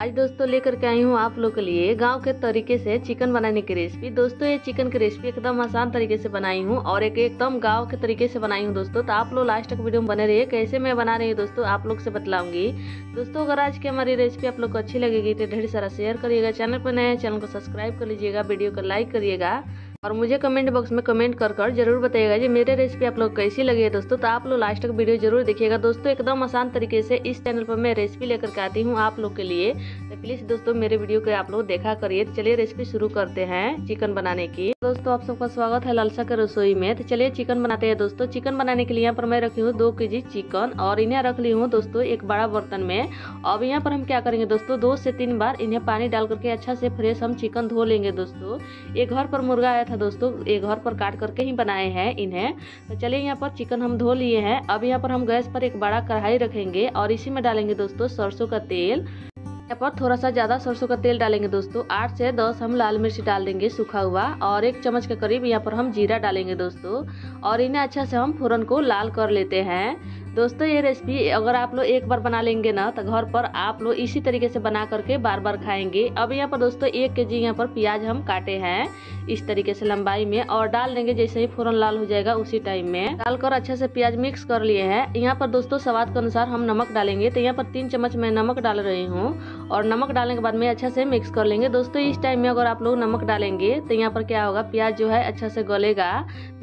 आज दोस्तों लेकर के आई हूँ आप लोग के लिए गाँव के तरीके से चिकन बनाने की रेसिपी दोस्तों, ये चिकन की रेसिपी एकदम आसान तरीके से बनाई हूँ और एक एकदम गाँव के तरीके से बनाई हूँ दोस्तों। तो आप लोग लास्ट तक वीडियो में बने रहिए। कैसे मैं बना रही हूँ दोस्तों, आप लोग से बतलाऊँगी। दोस्तों, अगर आज की हमारी रेसिपी आप लोग को अच्छी लगेगी तो ढेर सारा शेयर करिएगा। चैनल पर नए चैनल को सब्सक्राइब कर लीजिएगा। वीडियो को लाइक करिएगा। और मुझे कमेंट बॉक्स में कमेंट कर कर ज़रूर बताइएगा जी। मेरे रेसिपी आप लोग कैसी लगी है दोस्तों? तो आप लोग लास्ट तक वीडियो ज़रूर देखिएगा। दोस्तों, एकदम आसान तरीके से इस चैनल पर मैं रेसिपी लेकर के आती हूँ आप लोग के लिए। तो प्लीज़ दोस्तों, मेरे वीडियो को आप लोग देखा करिए। तो चलिए रेसिपी शुरू करते हैं चिकन बनाने की। दोस्तों, आप सबका स्वागत है लालसा के रसोई में। तो चलिए चिकन बनाते हैं दोस्तों। चिकन बनाने के लिए यहाँ पर मैं रखी हूँ दो के चिकन और इन्हें रख ली हूँ दोस्तों एक बड़ा बर्तन में। अब यहाँ पर हम क्या करेंगे दोस्तों? दो से तीन बार इन्हें पानी डाल करके अच्छा से फ्रेश हम चिकन धो लेंगे दोस्तों। एक घर पर मुर्गा था दोस्तों, एक घर पर काट करके ही बनाए हैं इन्हें। तो चलिए यहाँ पर चिकन हम धो लिए हैं। अब यहाँ पर हम गैस पर एक बड़ा कढ़ाई रखेंगे और इसी में डालेंगे दोस्तों सरसों का तेल। यहाँ पर थोड़ा सा ज़्यादा सरसों का तेल डालेंगे दोस्तों। आठ से दस हम लाल मिर्च डाल देंगे सूखा हुआ और एक चम्मच के करीब यहाँ पर हम जीरा डालेंगे दोस्तों। और इन्हें अच्छा से हम फोरन को लाल कर लेते हैं। दोस्तों, ये रेसिपी अगर आप लोग एक बार बना लेंगे ना तो घर पर आप लोग इसी तरीके से बना करके बार बार खाएँगे। अब यहाँ पर दोस्तों, एक के जी यहाँ पर प्याज हम काटे हैं इस तरीके से लंबाई में, और डाल देंगे जैसे ही फोरन लाल हो जाएगा उसी टाइम में। डालकर अच्छे से प्याज मिक्स कर लिए हैं। यहाँ पर दोस्तों, स्वाद के अनुसार हम नमक डालेंगे। तो यहाँ पर तीन चम्मच में नमक डाल रही हूँ, और नमक डालने के बाद में अच्छा से मिक्स कर लेंगे। दोस्तों, इस टाइम में अगर आप लोग नमक डालेंगे तो यहाँ पर क्या होगा, प्याज जो है अच्छा से गलेगा।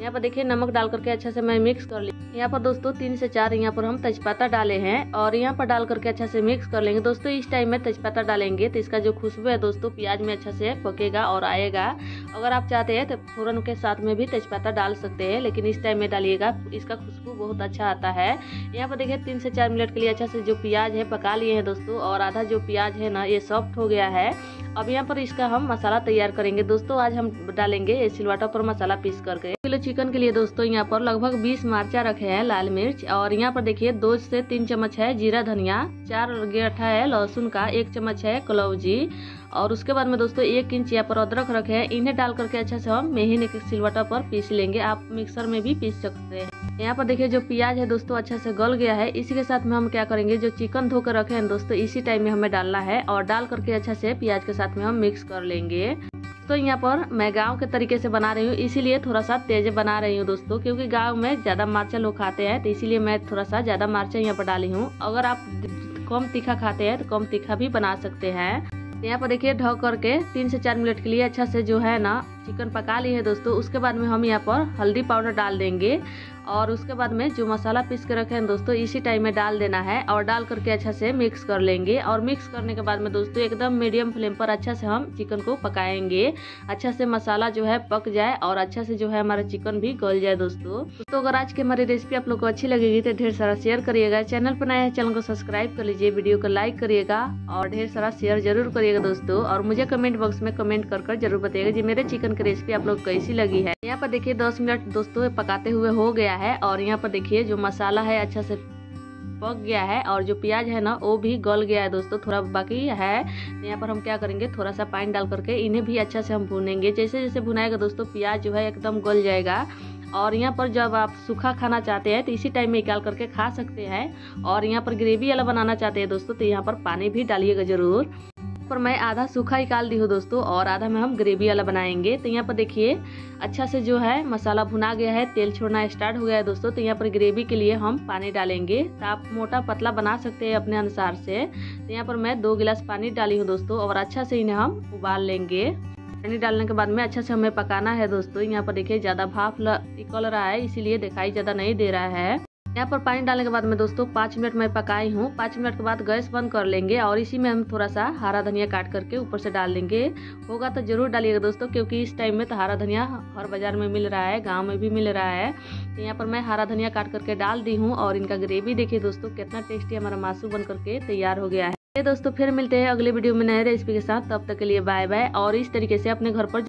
यहाँ पर देखिए, नमक डाल करके अच्छा से मैं मिक्स कर ली। यहाँ पर दोस्तों, तीन से चार यहाँ पर हम तेजपत्ता डाले हैं और यहाँ पर डाल करके अच्छा से मिक्स कर लेंगे। दोस्तों, इस टाइम में तेजपत्ता डालेंगे तो इसका जो खुशबू है दोस्तों, प्याज में अच्छा से पकेगा और आएगा। अगर आप चाहते हैं तो फोरन के साथ में भी तेजपत्ता डाल सकते हैं, लेकिन इस टाइम में डालिएगा, इसका खुशबू बहुत अच्छा आता है। यहाँ पर देखिए, तीन से चार मिनट के लिए अच्छा से जो प्याज है पका लिए हैं दोस्तों, और आधा जो प्याज है ना, ये सॉफ्ट हो गया है। अब यहाँ पर इसका हम मसाला तैयार करेंगे। दोस्तों, आज हम डालेंगे सिलवाटा पर मसाला पीस करके। किलो चिकन के लिए दोस्तों यहाँ पर लगभग 20 मार्चा रखे हैं लाल मिर्च और यहाँ पर देखिए दो से तीन चम्मच है जीरा धनिया, चार गेठा है लहसुन का, एक चम्मच है कलौजी। और उसके बाद में दोस्तों एक इंच यहाँ पर अदरक रखे हैं, इन्हें डाल करके अच्छा से हम मेहन सिलवटा पर पीस लेंगे। आप मिक्सर में भी पीस सकते हैं। यहाँ पर देखिए जो प्याज है दोस्तों अच्छा से गल गया है, इसी के साथ में हम क्या करेंगे, जो चिकन धोकर रखे हैं दोस्तों, इसी टाइम में हमें डालना है और डाल करके अच्छा से प्याज के साथ में हम मिक्स कर लेंगे। तो यहाँ पर मैं गाँव के तरीके से बना रही हूँ, इसीलिए थोड़ा सा तेज बना रही हूँ दोस्तों, क्योंकि गाँव में ज़्यादा मार्चा लोग खाते हैं तो इसीलिए मैं थोड़ा सा ज़्यादा मार्चा यहाँ पर डाली हूँ। अगर आप कम तीखा खाते हैं तो कम तीखा भी बना सकते हैं। यहाँ पर देखिए ढक करके तीन से चार मिनट के लिए अच्छा से जो है ना चिकन पका ली है दोस्तों। उसके बाद में हम यहाँ पर हल्दी पाउडर डाल देंगे और उसके बाद में जो मसाला पीस के रखे हैं दोस्तों, इसी टाइम में डाल देना है और डाल करके अच्छा से मिक्स कर लेंगे। और मिक्स करने के बाद में दोस्तों, एकदम मीडियम फ्लेम पर अच्छा से हम चिकन को पकाएँगे। अच्छा से मसाला जो है पक जाए और अच्छा से जो है हमारा चिकन भी गल जाए दोस्तों। दोस्तों, अगर आज की हमारी रेसिपी आप लोग को अच्छी लगेगी तो ढेर सारा शेयर करिएगा। चैनल पर नया है, चैनल को सब्सक्राइब कर लीजिए वीडियो को लाइक करिएगा और ढेर सारा शेयर ज़रूर करिएगा दोस्तों। और मुझे कमेंट बॉक्स में कमेंट कर ज़रूर बताइएगा जी मेरे चिकन की रेसिपी आप लोग कैसी लगी है? यहाँ पर देखिए, दस मिनट दोस्तों पकाते हुए हो गया है और यहाँ पर देखिए, जो मसाला है अच्छा से पक गया है और जो प्याज है ना, वो भी गल गया है दोस्तों, थोड़ा बाकी है। यहाँ पर हम क्या करेंगे, थोड़ा सा पानी डाल करके इन्हें भी अच्छा से हम भूनेंगे। जैसे जैसे भुनाएगा दोस्तों, प्याज जो है एकदम गल जाएगा। और यहाँ पर जब आप सूखा खाना चाहते हैं तो इसी टाइम में निकाल करके खा सकते हैं। और यहाँ पर ग्रेवी वाला बनाना चाहते हैं दोस्तों तो यहाँ पर पानी भी डालिएगा ज़रूर। पर मैं आधा सूखा निकाल दी हूँ दोस्तों, और आधा में हम ग्रेवी वाला बनाएँगे। तो यहाँ पर देखिए अच्छा से जो है मसाला भुना गया है, तेल छोड़ना स्टार्ट हो गया है दोस्तों। तो यहाँ पर ग्रेवी के लिए हम पानी डालेंगे। तो आप मोटा पतला बना सकते हैं अपने अनुसार से। तो यहाँ पर मैं दो गिलास पानी डाली हूँ दोस्तों, और अच्छा से इन्हें हम उबाल लेंगे। पानी डालने के बाद में अच्छा से हमें पकाना है दोस्तों। यहाँ पर देखिए, ज़्यादा भाप निकल रहा है, इसीलिए दिखाई ज़्यादा नहीं दे रहा है। यहाँ पर पानी डालने के बाद में दोस्तों पाँच मिनट मैं पकाई हूँ। पाँच मिनट के बाद गैस बंद कर लेंगे और इसी में हम थोड़ा सा हरा धनिया काट करके ऊपर से डाल देंगे होगा तो ज़रूर डालिएगा दोस्तों, क्योंकि इस टाइम में तो हरा धनिया हर बाज़ार में मिल रहा है, गाँव में भी मिल रहा है। तो यहाँ पर मैं हरा धनिया काट करके डाल दी हूँ और इनका ग्रेवी देखिए दोस्तों, कितना टेस्टी हमारा मासू बन करके तैयार हो गया है। दोस्तों फिर मिलते हैं अगले वीडियो में नए रेसिपी के साथ, तब तक के लिए बाय बाय और इस तरीके से अपने घर पर